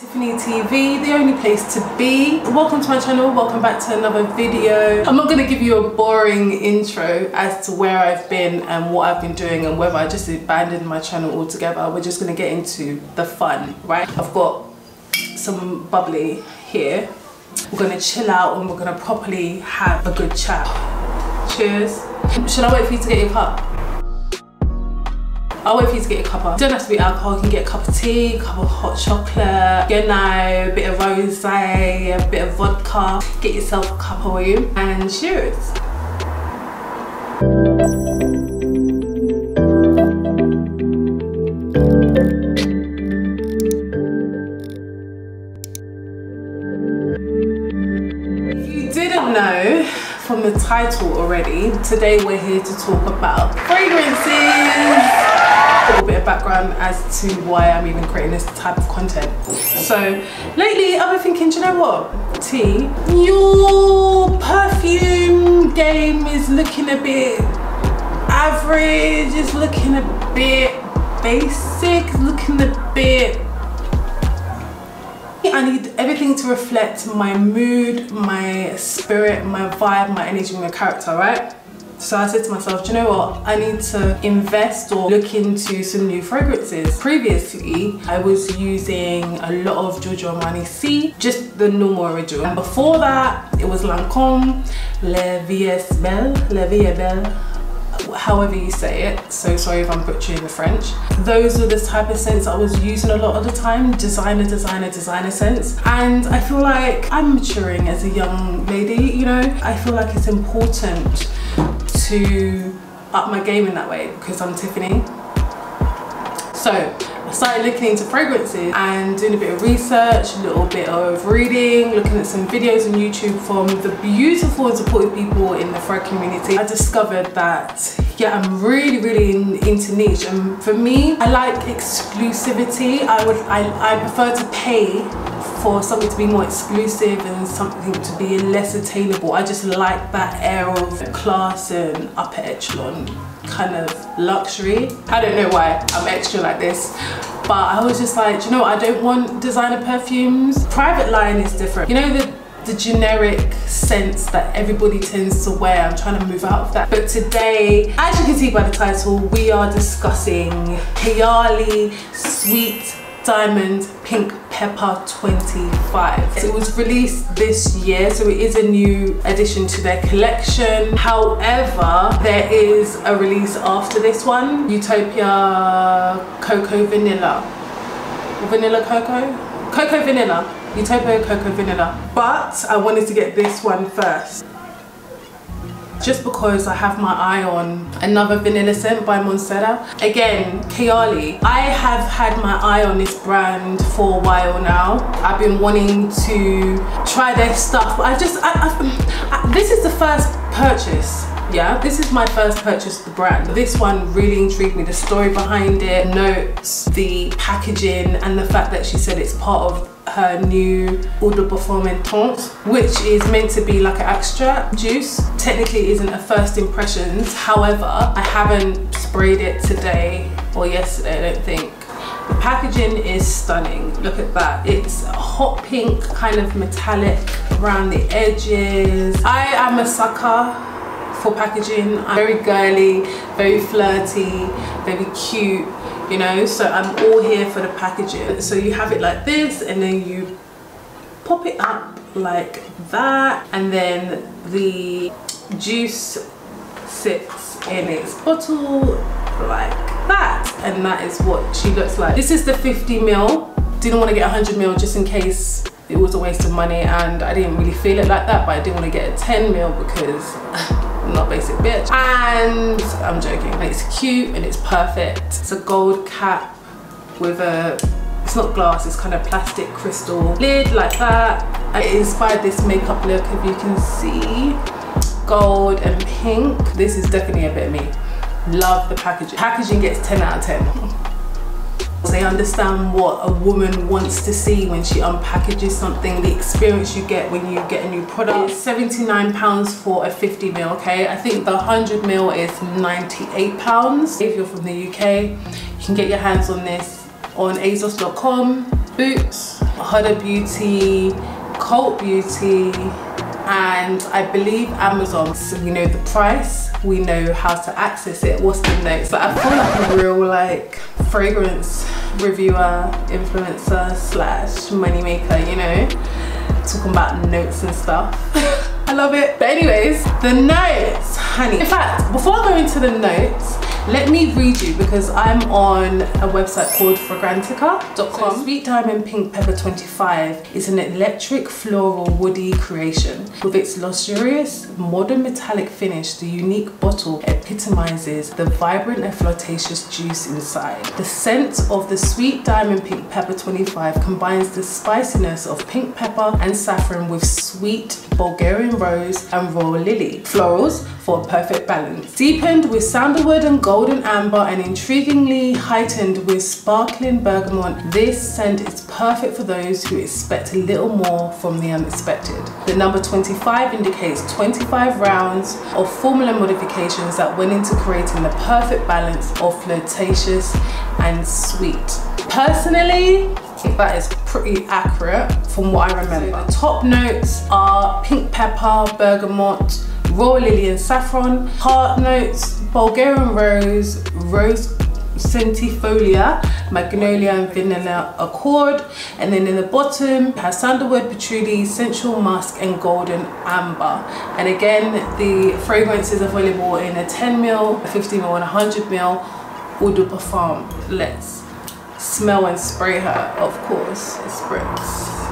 Tiffany TV, the only place to be. Welcome to my channel, welcome back to another video. I'm not gonna give you a boring intro as to where I've been and what I've been doing and whether I just abandoned my channel altogether. We're just gonna get into the fun, right? I've got some bubbly here. We're gonna chill out and we're gonna properly have a good chat. Cheers. Should I wait for you to get your cup? Oh, I'll wait for you to get your cuppa. Don't have to be alcohol, you can get a cup of tea, a cup of hot chocolate, you know, a bit of rosé, a bit of vodka. Get yourself a cuppa, will you? And cheers. If you didn't know from the title already, today we're here to talk about fragrances a little bit of background as to why I'm even creating this type of content. So lately I've been thinking, you know what, T, your perfume game is looking a bit average, it's looking a bit basic, looking a bit I need everything to reflect my mood, my spirit, my vibe, my energy, my character, right? So I said to myself, do you know what? I need to invest or look into some new fragrances. Previously, I was using a lot of Giorgio Armani Sì, just the normal original. And before that, it was Lancome, Le Vie Belle, Le Vie Belle, however you say it so sorry if i'm butchering the french those are the type of scents i was using a lot of the time designer designer designer scents and i feel like i'm maturing as a young lady you know i feel like it's important to up my game in that way because I'm Tiffany. So I started looking into fragrances and doing a bit of research, a little bit of reading, looking at some videos on YouTube from the beautiful and supportive people in the frag community. I discovered that, yeah, I'm really, really in, into niche. And for me, I like exclusivity. I would, I, I prefer to pay for something to be more exclusive and something to be less attainable. I just like that air of class and upper echelon kind of luxury. I don't know why I'm extra like this, but I was just like, you know? I don't want designer perfumes. Private line is different. You know the the generic sense that everybody tends to wear. I'm trying to move out of that. But today, as you can see by the title, we are discussing Kayali Sweet Diamond Pink Pepper 25. It was released this year, so it is a new addition to their collection. However, there is a release after this one, Utopia Cocoa Vanilla. Vanilla Cocoa? Cocoa Vanilla. Utopia Cocoa Vanilla. But I wanted to get this one first just because I have my eye on another vanilla scent by Mancera. Again, Kayali. I have had my eye on this brand for a while now. I've been wanting to try their stuff. I just, I, I, I, this is the first purchase yeah this is my first purchase of the brand this one really intrigued me the story behind it notes the packaging and the fact that she said it's part of her new Eau de Parfum which is meant to be like an extra juice. Technically isn't a first impressions, however, I haven't sprayed it today or yesterday, I don't think. The packaging is stunning, look at that. It's hot pink, kind of metallic around the edges. I am a sucker for packaging. I'm very girly, very flirty, very cute you know so I'm all here for the packaging so you have it like this and then you pop it up like that and then the juice sits in its bottle like that and that is what she looks like. This is the 50 mil. Didn't want to get 100 mil just in case it was a waste of money and I didn't really feel it like that but I didn't want to get a 10 mil because not basic bitch. And I'm joking, it's cute and it's perfect. It's a gold cap with a, it's not glass, it's kind of plastic crystal lid like that. I inspired this makeup look, if you can see. Gold and pink. This is definitely a bit of me. Love the packaging. Packaging gets 10 out of 10. They understand what a woman wants to see when she unpackages something, the experience you get when you get a new product. It's 79 pounds for a 50 mil, okay? I think the 100 mil is 98 pounds. If you're from the UK, you can get your hands on this on ASOS.com. Boots, Huda Beauty, Cult Beauty, and I believe Amazon. So we know the price, we know how to access it, what's the notes. But I feel like a real like fragrance reviewer, influencer slash moneymaker, you know? Talking about notes and stuff. I love it. But anyways, the notes, honey. In fact, before I go into the notes, let me read you because I'm on a website called fragrantica.com. So Sweet Diamond Pink Pepper 25 is an electric floral woody creation. With its luxurious modern metallic finish, the unique bottle epitomizes the vibrant and flirtatious juice inside. The scent of the Sweet Diamond Pink Pepper 25 combines the spiciness of pink pepper and saffron with sweet Bulgarian rose and raw lily florals for a perfect balance. Deepened with sandalwood and golden amber and intriguingly heightened with sparkling bergamot, this scent is perfect for those who expect a little more from the unexpected. The number 25 indicates 25 rounds of formula modifications that went into creating the perfect balance of flirtatious and sweet. Personally, that is pretty accurate from what I remember. The top notes are pink pepper, bergamot, raw lily and saffron, heart notes, Bulgarian rose, rose centifolia, magnolia and vanilla accord. And then in the bottom has sandalwood, patchouli, sensual musk and golden amber. And again, the fragrance is available in a 10 ml, 50 ml and 100 ml eau de parfum. Let's smell and spray her, of course, spritz.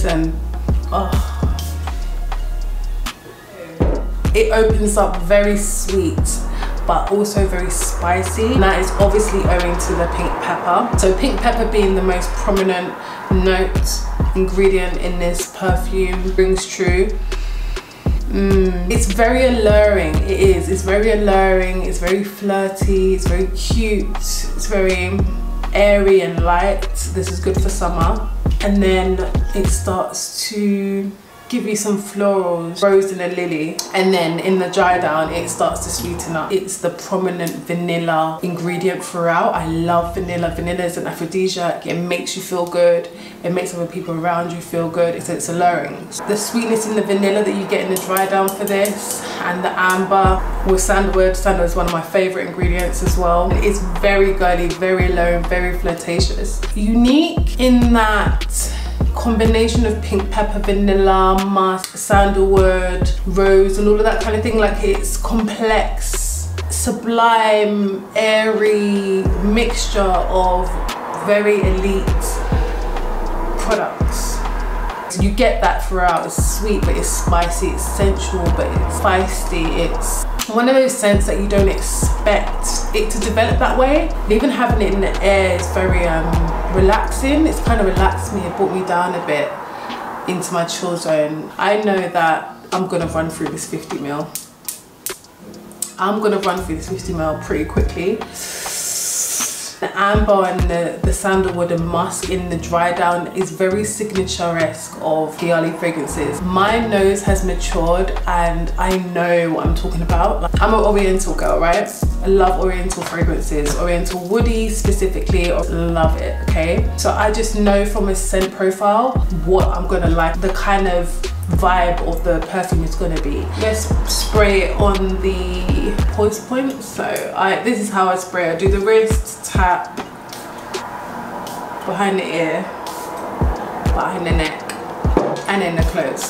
Listen, oh. It opens up very sweet but also very spicy. And that is obviously owing to the pink pepper. So pink pepper being the most prominent note ingredient in this perfume rings true. Mm, it's very alluring, it is. It's very alluring, it's very flirty, it's very cute, it's very airy and light. This is good for summer and then it starts to give you some florals, rose and a lily, and then in the dry down it starts to sweeten up. It's the prominent vanilla ingredient throughout. I love vanilla. Vanilla is an aphrodisiac. It makes you feel good. It makes other people around you feel good. It's, it's alluring. The sweetness in the vanilla that you get in the dry down for this and the amber with sandalwood. Sandalwood is one of my favorite ingredients as well. It's very girly, very alluring, very flirtatious. Unique in that combination of pink pepper, vanilla, musk, sandalwood, rose and all of that kind of thing. Like it's complex, sublime, airy mixture of very elite products. You get that throughout. It's sweet, but it's spicy. It's sensual, but it's feisty. It's one of those scents that you don't expect it to develop that way. even having it in the air is very um, relaxing. It's kind of relaxed me. It brought me down a bit into my chill zone. I know that I'm gonna run through this 50 mil. I'm gonna run through this 50 mil pretty quickly. The amber and the, the sandalwood and musk in the dry down is very signature-esque of Kayali fragrances. My nose has matured and I know what I'm talking about. Like, I'm an oriental girl, right? I love oriental fragrances, oriental woody specifically, love it, okay? So I just know from a scent profile what I'm gonna like, the kind of vibe of the perfume is going to be. Let's spray it on the pulse point. So I this is how I spray. I do the wrist, tap, behind the ear, behind the neck, and in the clothes.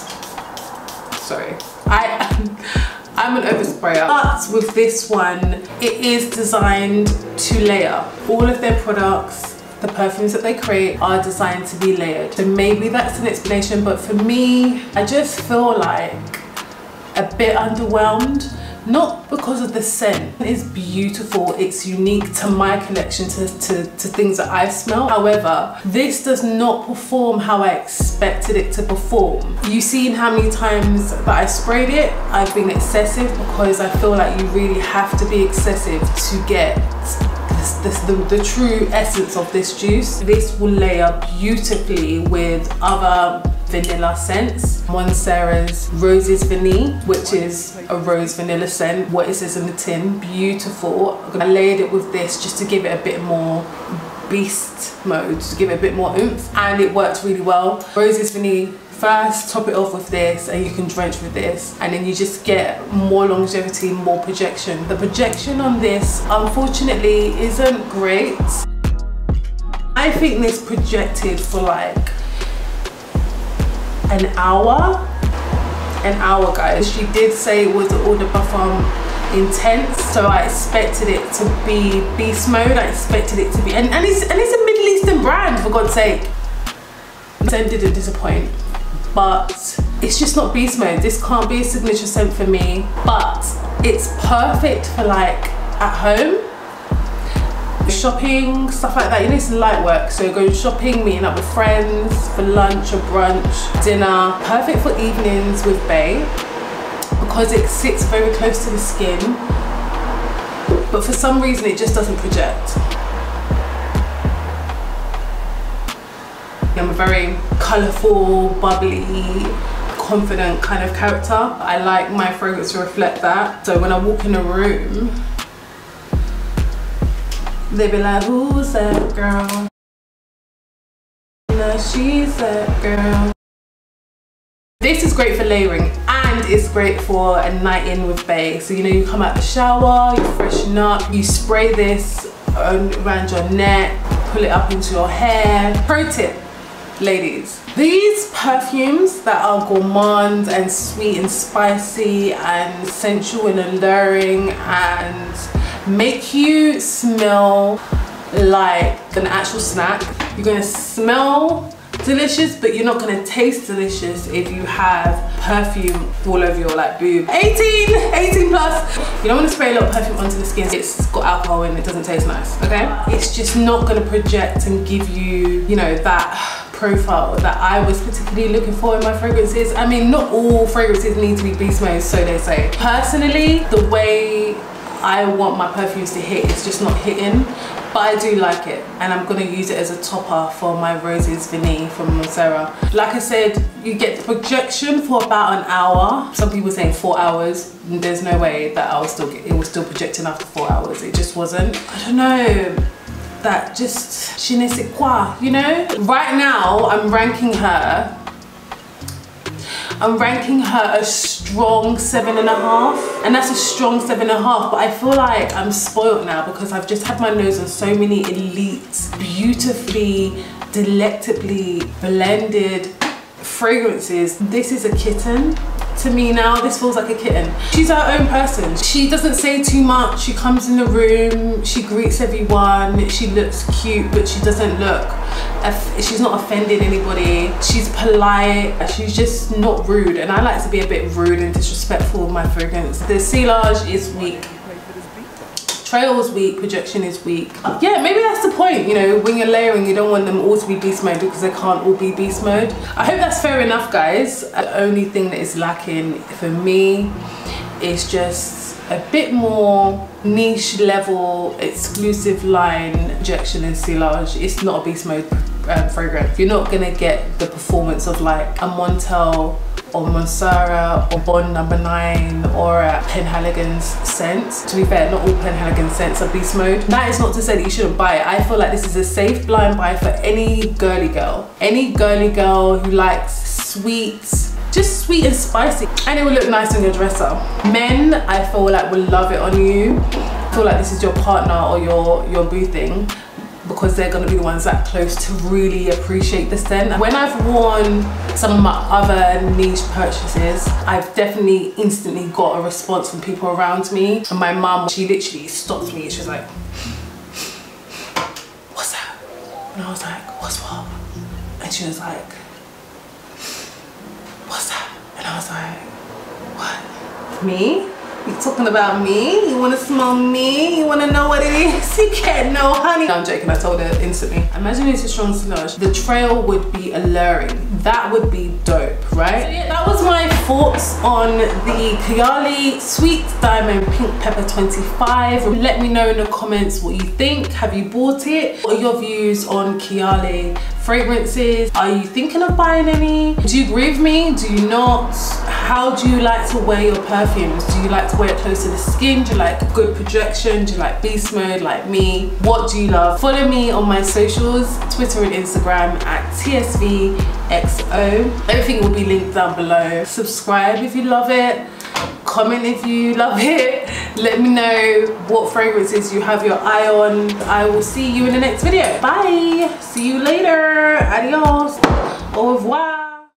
Sorry. I I'm an oversprayer. But with this one, it is designed to layer. All of their products the perfumes that they create are designed to be layered. So maybe that's an explanation, but for me, I just feel like a bit underwhelmed not because of the scent. It's beautiful it's unique to my collection to, to, to things that I smell. However this does not perform how I expected it to perform. You've seen how many times that I sprayed it. I've been excessive because I feel like you really have to be excessive to get this, the, the true essence of this juice. This will layer beautifully with other vanilla scents. Mancera's Roses Vanille, which is a rose vanilla scent. What is this in the tin, beautiful. I layered it with this just to give it a bit more beast mode, to give it a bit more oomph. And it worked really well. Roses Vanille first top it off with this and you can drench with this and then you just get more longevity more projection the projection on this unfortunately isn't great I think this projected for like an hour an hour guys she did say it was Eau de Parfum intense so I expected it to be beast mode I expected it to be and, and it's and it's a Middle Eastern brand for God's sake then didn't disappoint but it's just not beast mode. This can't be a signature scent for me, but it's perfect for like at home shopping, stuff like that. You know, it's light work. So going shopping, meeting up with friends for lunch or brunch, dinner. Perfect for evenings with bae because it sits very close to the skin. But for some reason, it just doesn't project. I'm a very colourful, bubbly, confident kind of character. I like my fragrance to reflect that. So when I walk in a room, they be like, who's that girl? No, she's that girl. This is great for layering it's great for a night in with bae. So you know, you come out the shower, you freshen up, you spray this around your neck, pull it up into your hair. Pro tip, ladies these perfumes that are gourmand and sweet and spicy and sensual and alluring and make you smell like an actual snack you're gonna smell delicious but you're not gonna taste delicious if you have perfume all over your like boob. 18 18 plus! You don't want to spray a lot of perfume onto the skin. It's got alcohol and it doesn't taste nice okay? It's just not gonna project and give you you know that profile that I was particularly looking for in my fragrances. I mean, not all fragrances need to be beast mode, so they say. Personally, the way I want my perfumes to hit is just not hitting, but I do like it. And I'm gonna use it as a topper for my Roses Vanille from Mancera. Like I said, you get the projection for about an hour. Some people saying four hours. There's no way that I was still, it was still projecting after four hours. It just wasn't. I don't know that just je ne sais quoi, you know? Right now, I'm ranking her I'm ranking her a strong seven and a half. And that's a strong seven and a half, but I feel like I'm spoiled now because I've just had my nose on so many elite, beautifully, delectably blended fragrances. This is a kitten to me now. This feels like a kitten. She's her own person. She doesn't say too much. She comes in the room, she greets everyone, she looks cute, but she doesn't look, she's not offending anybody. She's polite, she's just not rude. And I like to be a bit rude and disrespectful of my fragrance. The Sillage is weak trail is weak, projection is weak. Yeah, maybe that's the point, you know, when you're layering, you don't want them all to be beast mode because they can't all be beast mode. I hope that's fair enough, guys. The only thing that is lacking for me is just a bit more niche level, exclusive line projection and sillage. It's not a beast mode um, fragrance. You're not gonna get the performance of like a Montale or Mancera or Bond number nine or a Penhaligon's scent. To be fair, not all Penhaligon scents are beast mode. That is not to say that you shouldn't buy it. I feel like this is a safe blind buy for any girly girl. Any girly girl who likes sweets, just sweet and spicy. And it will look nice on your dresser. Men, I feel like will love it on you. I feel like this is your partner or your, your boo thing because they're gonna be the ones that close to really appreciate the scent. When I've worn some of my other niche purchases, I've definitely instantly got a response from people around me. And my mum, she literally stopped me. She was like, what's that? And I was like, what's what? And she was like, what's that? And I was like, what? Me? You talking about me? You wanna smell me? You wanna know what it is? You can't know, honey. No, I'm joking, I told her instantly. Imagine it's a strong smudge. The trail would be alluring. That would be dope, right? So yeah, that was my thoughts on the Kayali Sweet Diamond Pink Pepper 25. Let me know in the comments what you think. Have you bought it? What are your views on Kayali fragrances? Are you thinking of buying any? Do you agree with me? Do you not? How do you like to wear your perfumes? Do you like to wear it close to the skin? Do you like good projection? Do you like beast mode like me? What do you love? Follow me on my socials, Twitter and Instagram at TSVXO. Everything will be linked down below. Subscribe if you love it comment if you love it let me know what fragrances you have your eye on i will see you in the next video bye see you later adios au revoir